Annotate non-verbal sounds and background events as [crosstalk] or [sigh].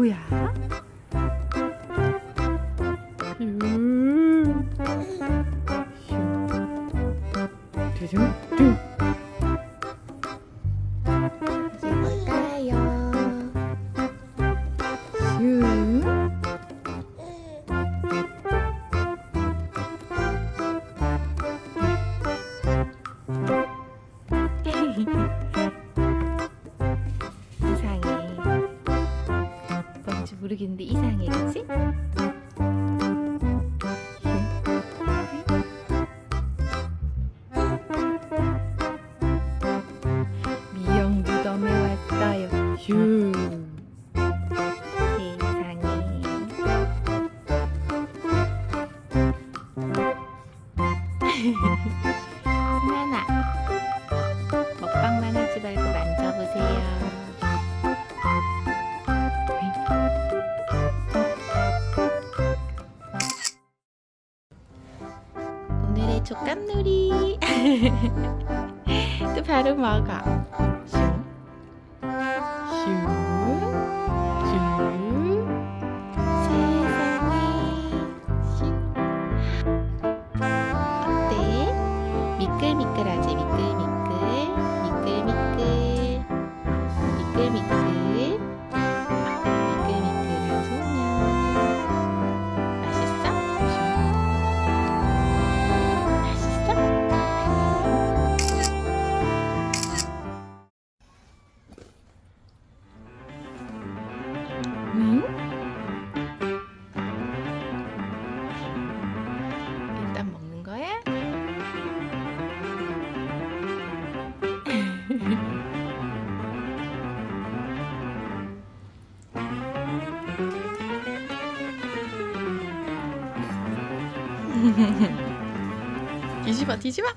뭐야? 음. 슝. 모르겠는데 이상해, 그치? 미영 무덤에 왔어요. 슝. 세상에. [laughs] 승현 족감놀이. [laughs] 또 바로 먹어. 슝. 세상에. 슝. 어때? 미끌미끌하지 미끌미끌 哼哼提去吧提去吧。